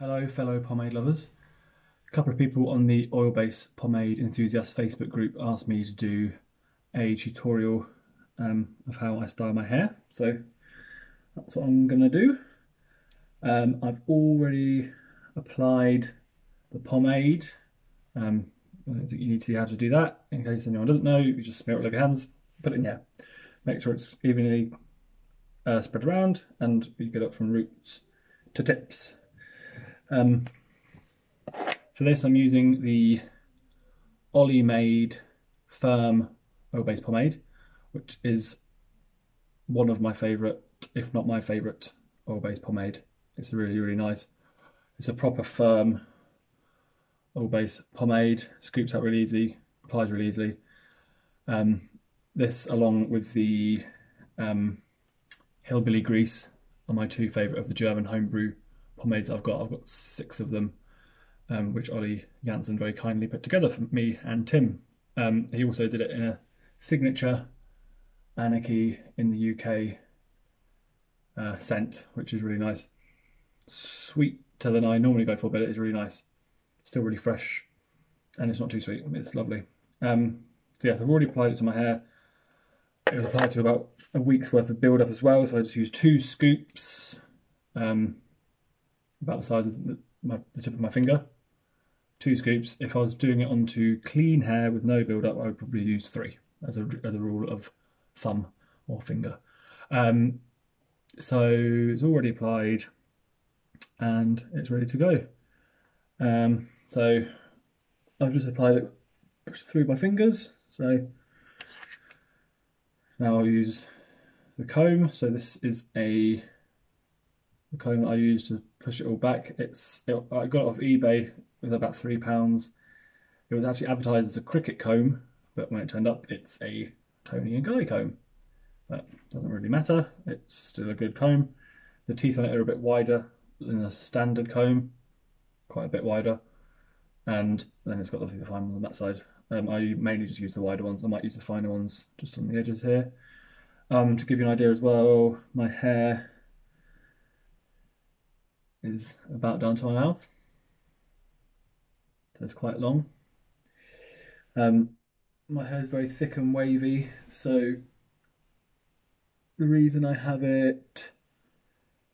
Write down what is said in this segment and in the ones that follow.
Hello, fellow pomade lovers. A couple of people on the oil based Pomade Enthusiast Facebook group asked me to do a tutorial um, of how I style my hair, so that's what I'm going to do. Um, I've already applied the pomade. Um, I don't think you need to see how to do that. In case anyone doesn't know, you just smear it with your hands, put it in there. Make sure it's evenly uh, spread around and you get up from roots to tips. Um, for this I'm using the Olly Made Firm Oil Base Pomade, which is one of my favourite, if not my favourite, oil base pomade. It's really, really nice. It's a proper firm oil base pomade, scoops out really easy, applies really easily. Um, this along with the um, Hillbilly Grease are my two favourite of the German homebrew I've got. I've got six of them, um, which Ollie Jansen very kindly put together for me and Tim. Um, he also did it in a signature Anarchy in the UK uh, scent, which is really nice. Sweeter than I normally go for, but it is really nice. Still really fresh, and it's not too sweet. It's lovely. Um, so yeah, I've already applied it to my hair. It was applied to about a week's worth of build up as well, so I just used two scoops, um, about the size of the, my, the tip of my finger. Two scoops. If I was doing it onto clean hair with no build up, I would probably use three as a, as a rule of thumb or finger. Um, so it's already applied and it's ready to go. Um, so I've just applied it through my fingers. So now I'll use the comb. So this is a the comb that I use to push it all back. It's it, I got it off eBay with about three pounds. It was actually advertised as a cricket comb, but when it turned up, it's a Toni and Guy comb. But doesn't really matter. It's still a good comb. The teeth on it are a bit wider than a standard comb, quite a bit wider. And then it's got the fine ones on that side. Um, I mainly just use the wider ones. I might use the finer ones just on the edges here. Um, to give you an idea as well, my hair is about down to my mouth. So it's quite long. Um, my hair is very thick and wavy, so the reason I have it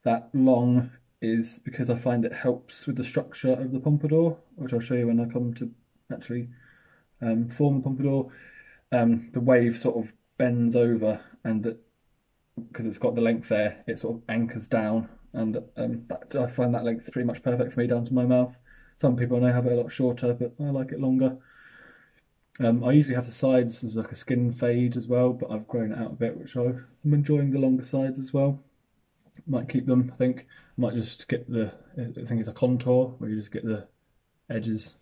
that long is because I find it helps with the structure of the pompadour, which I'll show you when I come to actually um, form the pompadour. Um, the wave sort of bends over and because it, has got the length there, it sort of anchors down and um, that, I find that length pretty much perfect for me down to my mouth. Some people I know have it a lot shorter, but I like it longer. Um, I usually have the sides as like a skin fade as well, but I've grown it out a bit, which I'm enjoying the longer sides as well. Might keep them, I think. Might just get the, I think it's a contour, where you just get the edges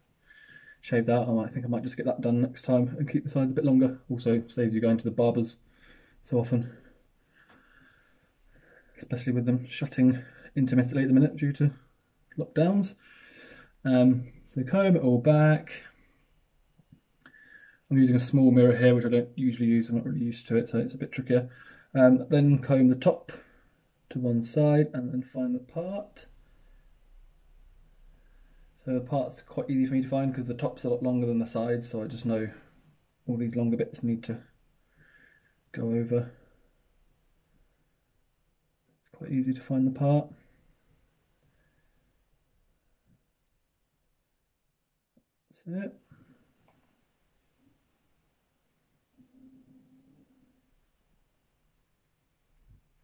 shaved out. I might think I might just get that done next time and keep the sides a bit longer. Also saves you going to the barbers so often. Especially with them shutting intermittently at the minute due to lockdowns. Um, so comb it all back. I'm using a small mirror here, which I don't usually use. I'm not really used to it, so it's a bit trickier. Um, then comb the top to one side and then find the part. So the part's quite easy for me to find because the top's a lot longer than the sides, so I just know all these longer bits need to go over. Quite easy to find the part. That's it.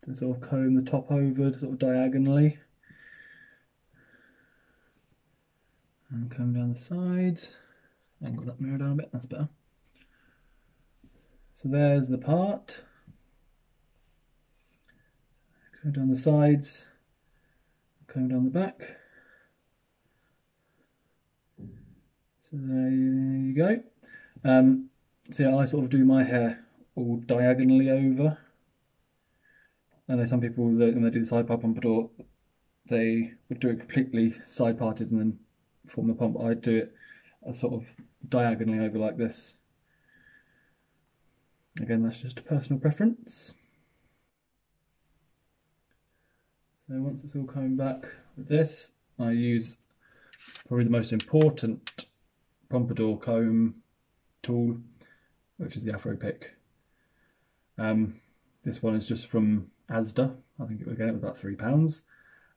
to sort of comb the top over sort of diagonally. And comb down the sides. Angle that mirror down a bit, that's better. So there's the part. Comb down the sides, comb down the back. So there you go. Um, so yeah, I sort of do my hair all diagonally over. I know some people when they do the side part pompadour, they would do it completely side parted and then form the pump. I'd do it a sort of diagonally over like this. Again, that's just a personal preference. So once it's all coming back with this, I use probably the most important pompadour comb tool, which is the Afro Pick. Um, this one is just from Asda. I think it, was again it was about three pounds.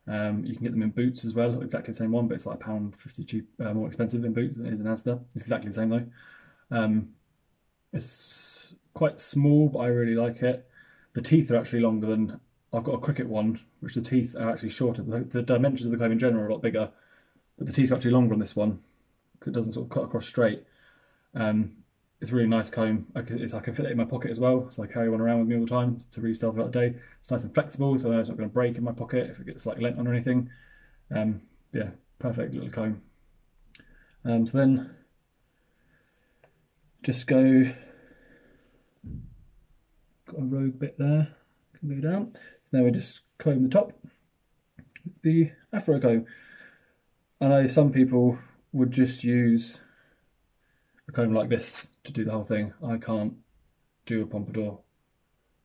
Um, you can get them in Boots as well, exactly the same one, but it's like a pound fifty cheap, uh, more expensive in Boots than it is in Asda. It's exactly the same though. Um, it's quite small, but I really like it. The teeth are actually longer than I've got a cricket one, which the teeth are actually shorter. The, the dimensions of the comb in general are a lot bigger, but the teeth are actually longer on this one because it doesn't sort of cut across straight. Um, it's a really nice comb. I can, I can fit it in my pocket as well, so I carry one around with me all the time to really throughout the day. It's nice and flexible, so it's not going to break in my pocket if it gets like lent on or anything. Um, yeah, perfect little comb. Um, so then just go, got a rogue bit there, can go down. So now we just comb the top, the afro comb. I know some people would just use a comb like this to do the whole thing. I can't do a pompadour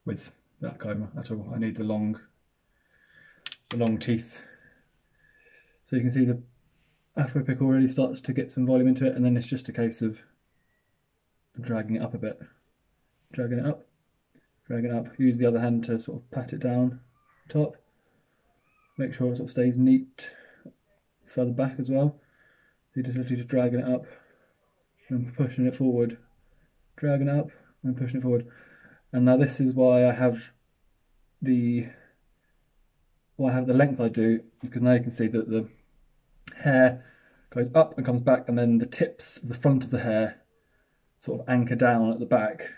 with that comb at all. I need the long, the long teeth. So you can see the afro pick already starts to get some volume into it, and then it's just a case of dragging it up a bit, dragging it up, dragging it up. Use the other hand to sort of pat it down top. Make sure it sort of stays neat further back as well. So you're just literally just dragging it up and pushing it forward, dragging it up and pushing it forward. And now this is why I have the why I have the length I do because now you can see that the hair goes up and comes back and then the tips of the front of the hair sort of anchor down at the back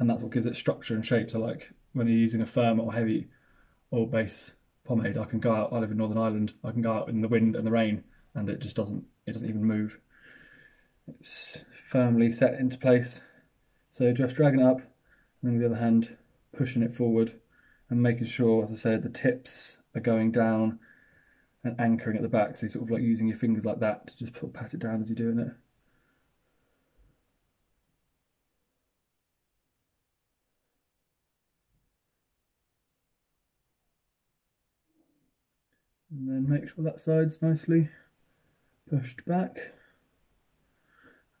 and that's what gives it structure and shape. So like when you're using a firm or heavy oil base pomade, I can go out, I live in Northern Ireland, I can go out in the wind and the rain and it just doesn't, it doesn't even move. It's firmly set into place. So just dragging it up and then with the other hand pushing it forward and making sure, as I said, the tips are going down and anchoring at the back. So you're sort of like using your fingers like that to just sort of pat it down as you're doing it. And then make sure that side's nicely pushed back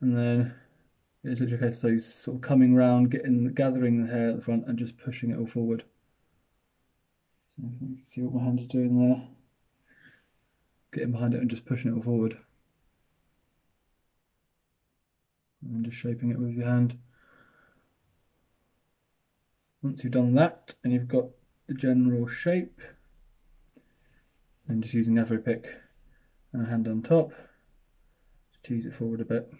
and then it's literally case so sort of coming round, getting gathering the hair at the front and just pushing it all forward. So you can see what my hand is doing there. Getting behind it and just pushing it all forward. And just shaping it with your hand. Once you've done that and you've got the general shape, then just using Afro Pick and a hand on top to tease it forward a bit.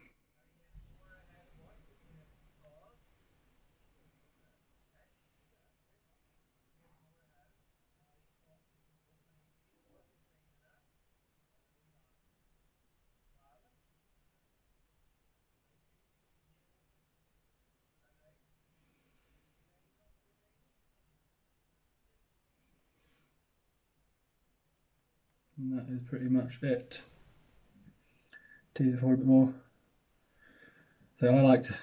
And that is pretty much it. Tease it forward a bit more. So I like to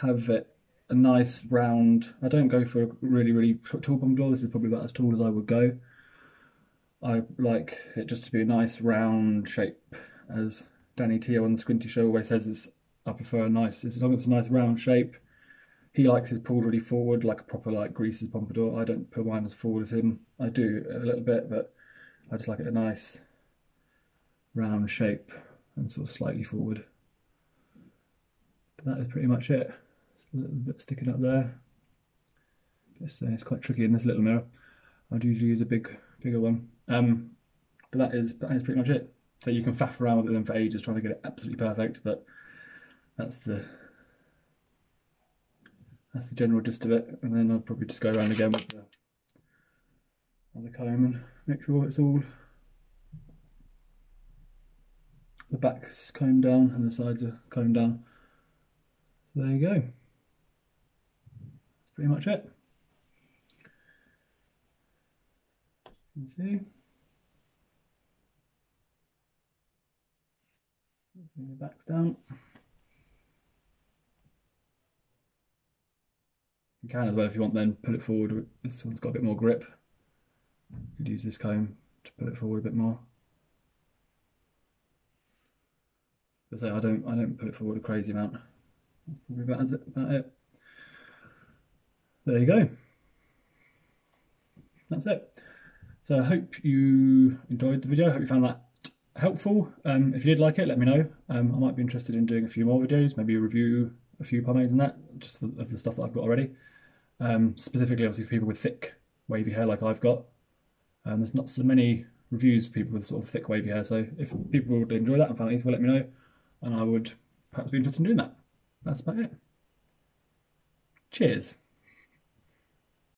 have it a nice round. I don't go for a really, really tall pompadour. This is probably about as tall as I would go. I like it just to be a nice round shape. As Danny Teo on the Squinty Show always says, it's, I prefer a nice, as long as it's a nice round shape. He likes his pulled really forward, like a proper like greases pompadour. I don't put mine as forward as him. I do a little bit, but I just like it a nice round shape and sort of slightly forward. But that is pretty much it. It's a little bit sticking up there. It's, uh, it's quite tricky in this little mirror. I'd usually use a big, bigger one. Um, but that is that is pretty much it. So you can faff around with it for ages trying to get it absolutely perfect, but that's the that's the general gist of it. And then I'll probably just go around again with the other comb and make sure it's all the back's combed down and the sides are combed down. So there you go. That's pretty much it. You can see. Bring the backs down. You can as well if you want then put it forward. This one's got a bit more grip. Could use this comb to put it forward a bit more. But say I don't I don't put it forward a crazy amount. That's probably about, about it. There you go. That's it. So I hope you enjoyed the video. I hope you found that helpful. Um, if you did like it, let me know. Um, I might be interested in doing a few more videos, maybe review a few pomades and that, just of the stuff that I've got already. Um, specifically, obviously, for people with thick, wavy hair like I've got. Um, there's not so many reviews for people with sort of thick, wavy hair. So if people would enjoy that and find it useful, let me know, and I would perhaps be interested in doing that. That's about it. Cheers.